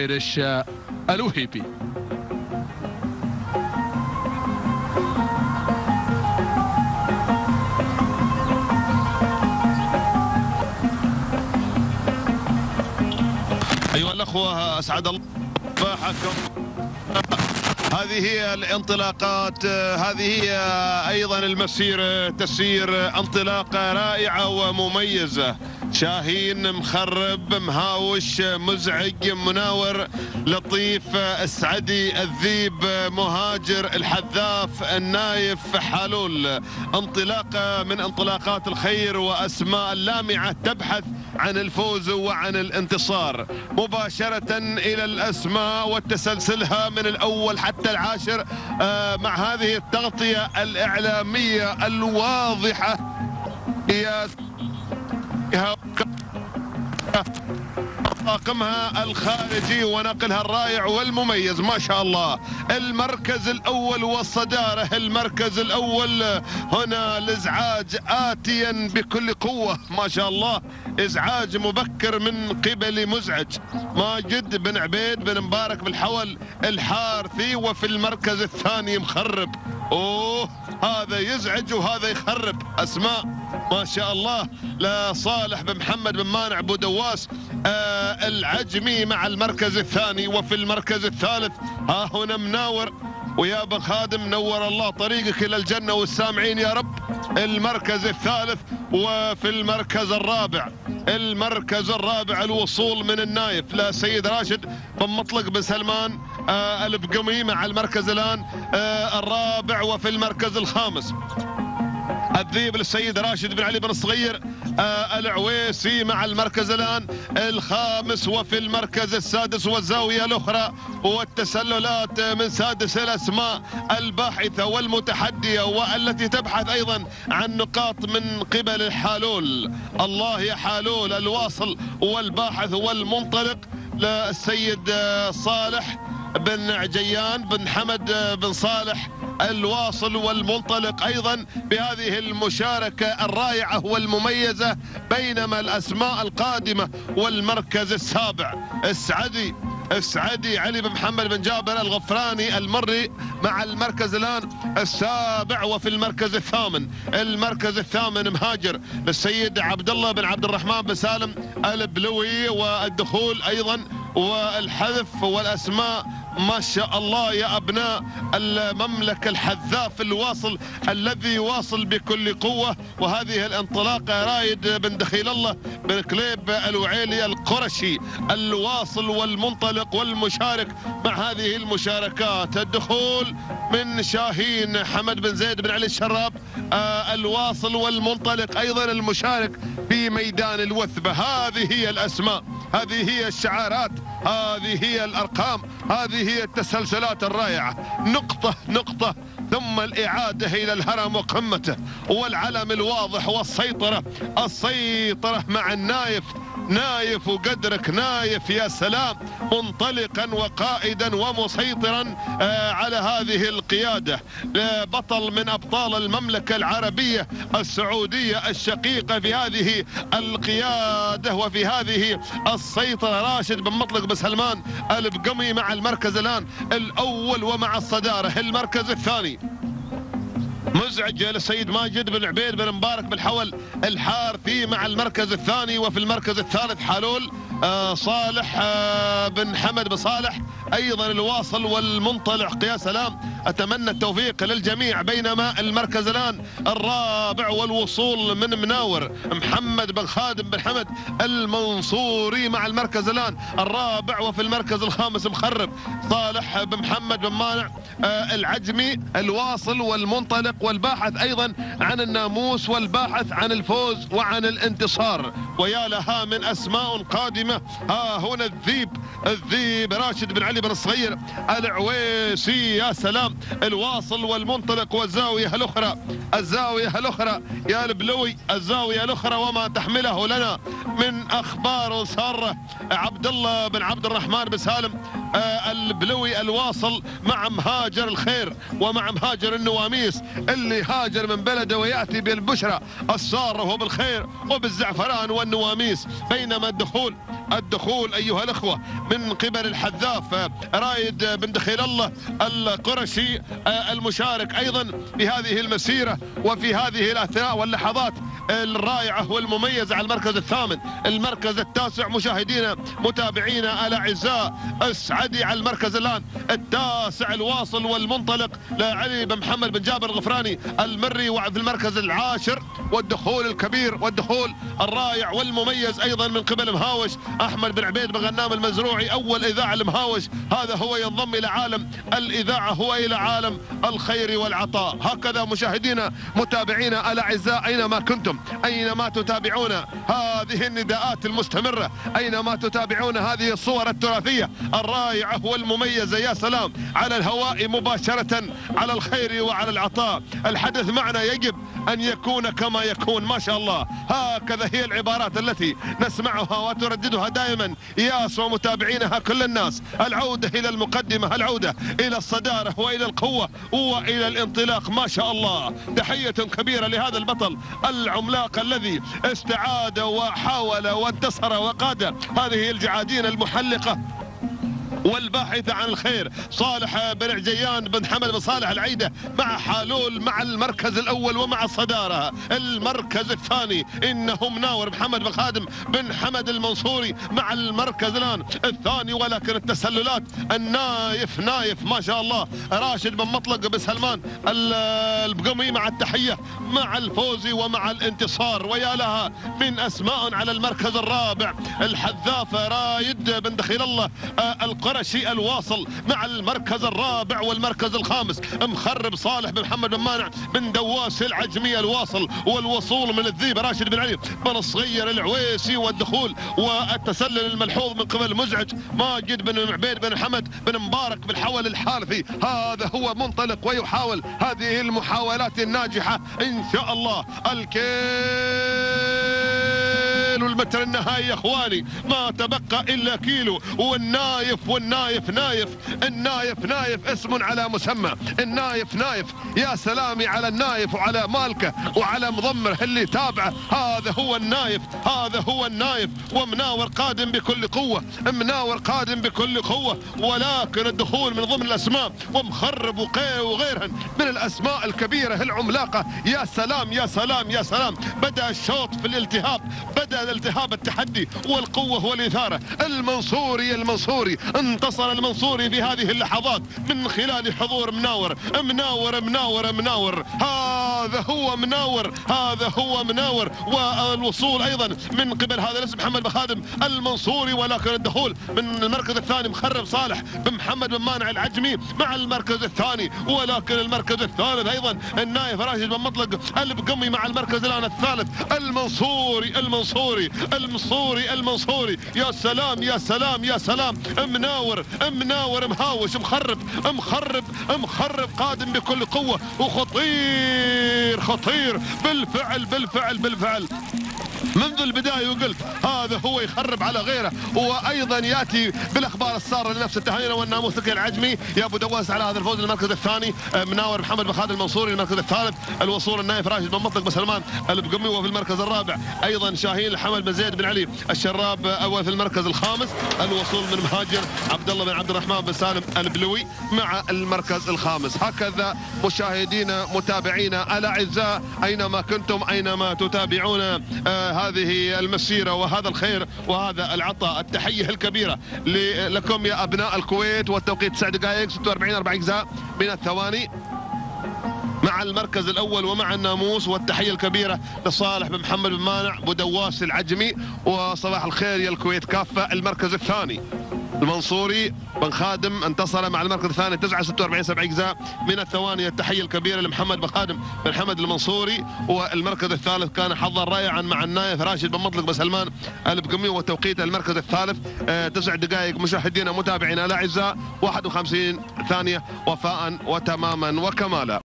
ايرش الوهيبي أيها الأخوة أسعد الله صباحكم. هذه هي الانطلاقات هذه هي أيضا المسيرة تسير انطلاقة رائعة ومميزة. شاهين مخرب مهاوش مزعج مناور لطيف السعدي الذيب مهاجر الحذاف النايف حالول انطلاقة من انطلاقات الخير وأسماء لامعة تبحث عن الفوز وعن الانتصار. مباشرة إلى الأسماء وتسلسلها من الأول حتى العاشر آه، مع هذه التغطية الإعلامية الواضحة. هي طاقمها الخارجي ونقلها الرائع والمميز ما شاء الله. المركز الأول والصداره المركز الأول. هنا الإزعاج اتيا بكل قوة ما شاء الله. إزعاج مبكر من قبل مزعج. ماجد بن عبيد بن مبارك بالحول الحارثي وفي المركز الثاني مخرب. أوه هذا يزعج وهذا يخرب. أسماء. ما شاء الله لصالح بن محمد بن مانع أبو دواس آه العجمي مع المركز الثاني وفي المركز الثالث. ها هنا مناور ويا بن خادم نور الله طريقك إلى الجنة والسامعين يا رب. المركز الثالث وفي المركز الرابع. المركز الرابع الوصول من النايف. لسيد راشد بن مطلق بن سلمان آه البقمي مع المركز الآن آه الرابع وفي المركز الخامس. الذيب للسيد راشد بن علي بن الصغير آه العويسي مع المركز الآن الخامس وفي المركز السادس والزاوية الأخرى والتسللات من سادس الاسماء الباحثة والمتحدية والتي تبحث أيضا عن نقاط من قبل الحالول الله يا حالول الواصل والباحث والمنطلق للسيد صالح بن عجيان بن حمد بن صالح. الواصل والمنطلق أيضا بهذه المشاركة الرائعة والمميزة بينما الأسماء القادمة والمركز السابع. السعدي السعدي علي بن محمد بن جابر الغفراني المري مع المركز الآن السابع وفي المركز الثامن. المركز الثامن مهاجر للسيد عبد الله بن عبد الرحمن بن سالم البلوي والدخول أيضا والحذف والأسماء ما شاء الله يا أبناء المملكة الحذاف الواصل الذي واصل بكل قوة وهذه الانطلاقة رايد بن دخيل الله بن كليب الوعيلي القرشي الواصل والمنطلق والمشارك مع هذه المشاركات. الدخول من شاهين حمد بن زيد بن علي الشراب آه الواصل والمنطلق أيضا المشارك في ميدان الوثبة. هذه هي الأسماء. هذه هي الشعارات هذه هي الأرقام هذه هي التسلسلات الرائعة. نقطة نقطة ثم الإعادة إلى الهرم وقمته والعلم الواضح والسيطرة السيطرة مع النايف. نايف وقدرك نايف يا سلام منطلقا وقائدا ومسيطرا آه على هذه القيادة. آه بطل من أبطال المملكة العربية السعودية الشقيقة في هذه القيادة وفي هذه السيطرة. راشد بن مطلق بن سلمان البقمي مع المركز الآن الأول ومع الصدارة. المركز الثاني. مزعج للسيد ماجد بن عبيد بن مبارك بالحول الحارثي مع المركز الثاني وفي المركز الثالث حالول آه صالح آه بن حمد بن صالح. أيضا الواصل والمنطلق. يا سلام أتمنى التوفيق للجميع بينما المركز الآن الرابع والوصول من مناور محمد بن خادم بن حمد المنصوري مع المركز الآن الرابع وفي المركز الخامس مخرب صالح بن محمد بن مانع آه العجمي الواصل والمنطلق والباحث أيضا عن الناموس والباحث عن الفوز وعن الانتصار. ويا لها من أسماء قادمة. ها هنا الذيب الذيب راشد بن علي بن الصغير العويسي يا سلام. الواصل والمنطلق والزاوية الأخرى. الزاوية الأخرى. يا البلوي الزاوية الأخرى وما تحمله لنا من أخبار ساره عبد الله بن عبد الرحمن بن سالم. البلوي الواصل مع مهاجر الخير ومع مهاجر النواميس اللي هاجر من بلده ويأتي بالبشرى السارة وبالخير وبالزعفران والنواميس. بينما الدخول الدخول أيها الأخوة من قبل الحذاف آه، رايد بن دخيل الله القرشي آه، المشارك أيضا في هذه المسيرة وفي هذه الأثناء واللحظات الرائعة والمميزة على المركز الثامن المركز التاسع مشاهدينا متابعينا الأعزاء اسعدي على المركز الآن. التاسع الواصل والمنطلق لعلي بن محمد بن جابر الغفراني المري وفي المركز العاشر والدخول الكبير والدخول الرائع والمميز أيضا من قبل مهاوش. أحمد بن عبيد بن غنام المزروعي أول إذاعة المهاوش هذا هو ينضم إلى عالم الإذاعة هو إلى عالم الخير والعطاء. هكذا مشاهدينا متابعينا الأعزاء أينما كنتم أينما تتابعون هذه النداءات المستمرة أينما تتابعون هذه الصور التراثية الرائعة والمميزة. يا سلام على الهواء مباشرة على الخير وعلى العطاء. الحدث معنا يجب أن يكون كما يكون. ما شاء الله. هكذا هي العبارات التي نسمعها وترددها دائما. ياس ومتابعينها كل الناس. العودة إلى المقدمة العودة إلى الصدارة وإلى القوة وإلى الانطلاق. ما شاء الله. تحية كبيرة لهذا البطل العملاق الذي استعاد وحاول وانتصر وقاد هذه الجعادين المحلقة. والباحث عن الخير صالح بن عجيان بن حمد بن صالح العيدة مع حالول مع المركز الأول ومع الصدارة المركز الثاني إنه مناور محمد بن خادم بن حمد المنصوري مع المركز الآن. الثاني ولكن التسللات النايف نايف ما شاء الله. راشد بن مطلق بن سلمان البقمي مع التحية مع الفوز ومع الانتصار. ويا لها من أسماء على المركز الرابع الحذاف رايد بن دخيل الله القرآن القرشي الواصل مع المركز الرابع والمركز الخامس. مخرب صالح بن محمد بن مانع بن دواس العجمي الواصل والوصول من الذيب راشد بن علي. بن الصغير العويسي والدخول والتسلل الملحوظ من قبل مزعج ماجد بن عبيد بن حمد بن مبارك بالحول الحالفي هذا هو منطلق ويحاول هذه المحاولات الناجحة إن شاء الله. الكيل كيلو المتر النهائي يا اخواني. ما تبقى إلا كيلو. والنايف والنايف نايف. النايف نايف اسم على مسمى. النايف نايف. يا سلامي على النايف وعلى مالكه وعلى مضمره اللي تابعه. هذا هو النايف. هذا هو النايف. ومناور قادم بكل قوة. مناور قادم بكل قوة. ولكن الدخول من ضمن الأسماء. ومخرب وقي وغيرها من الأسماء الكبيرة العملاقة. يا سلام يا سلام يا سلام. بدأ الشوط في الالتهاب. بدأ الالتهاب التحدي والقوة والإثارة. المنصوري المنصوري انتصر المنصوري في هذه اللحظات من خلال حضور مناور. مناور مناور مناور. هذا هو مناور هذا هو مناور. والوصول أيضا من قبل هذا الاسم محمد بخادم المنصوري ولكن الدخول من المركز الثاني مخرب صالح بن محمد بن مانع العجمي مع المركز الثاني. ولكن المركز الثالث أيضا النايف راشد بن مطلق البقمي مع المركز الآن الثالث. المنصوري المنصوري المنصوري المنصوري. يا سلام يا سلام يا سلام. مناور مناور مهاوش مخرب مخرب مخرب قادم بكل قوة. وخطير. خطير بالفعل بالفعل بالفعل. منذ البداية وقلت هذا هو يخرب على غيره. وأيضا يأتي بالأخبار السارة لنفس التهانينا والناموس العجمي يا أبو دواس على هذا الفوز المركز الثاني. مناور محمد بن خالد المنصوري المركز الثالث. الوصول النايف راشد بن مطلق بن سلمان البقمي وفي المركز الرابع. أيضا شاهين الحمد بن زيد بن علي الشراب أول في المركز الخامس. الوصول من مهاجر عبد الله بن عبد الرحمن بن سالم البلوي مع المركز الخامس. هكذا مشاهدينا متابعينا الاعزاء أينما كنتم أينما تتابعون آه هذه المسيرة وهذا الخير وهذا العطاء التحية الكبيرة لكم يا أبناء الكويت والتوقيت 9 دقائق 46 4 أجزاء من الثواني. مع المركز الأول ومع الناموس والتحية الكبيرة لصالح بن محمد بن مانع بودواس العجمي وصباح الخير يا الكويت كافة المركز الثاني. المنصوري بن خادم انتصر مع المركز الثاني 9 46 7 إجزاء من الثواني التحية الكبيرة لمحمد بن خادم بن حمد المنصوري. والمركز الثالث كان حظا رائعا مع النايف راشد بن مطلق بن سلمان البقمي وتوقيت المركز الثالث. آه، تسع دقائق مشاهدينا متابعينا الاعزاء 51 ثانية وفاء وتماما وكمالا.